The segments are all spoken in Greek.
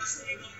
listening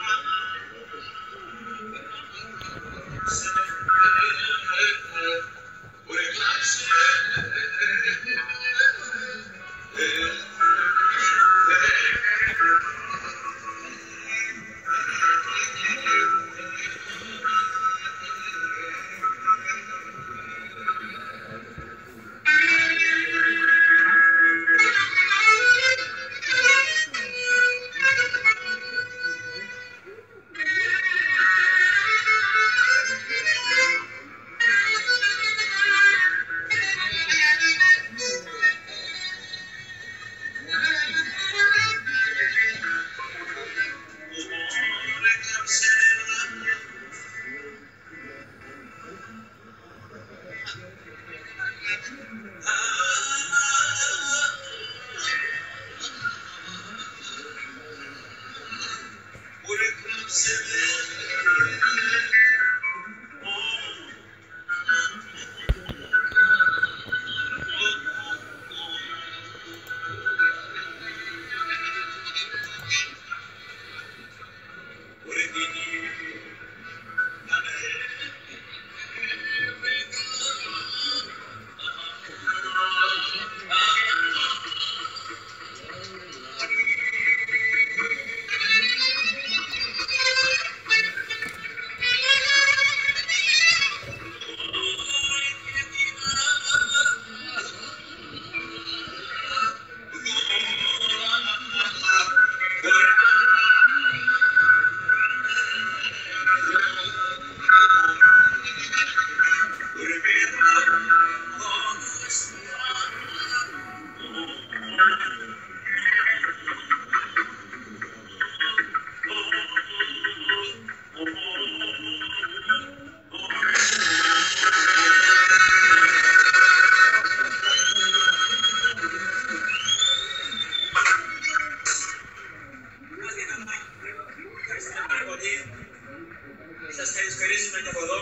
Σας καλησπέρισουμε και από εδώ.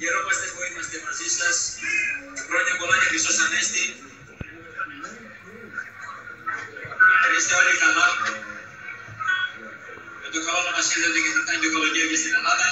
Χαιρόμαστε που είμαστε μαζί σας. Χρόνια πολλά και Χριστό Ανέστη. Είστε όλοι καλά. Με το καλό να μας είδατε και την κάνει το στην Ελλάδα.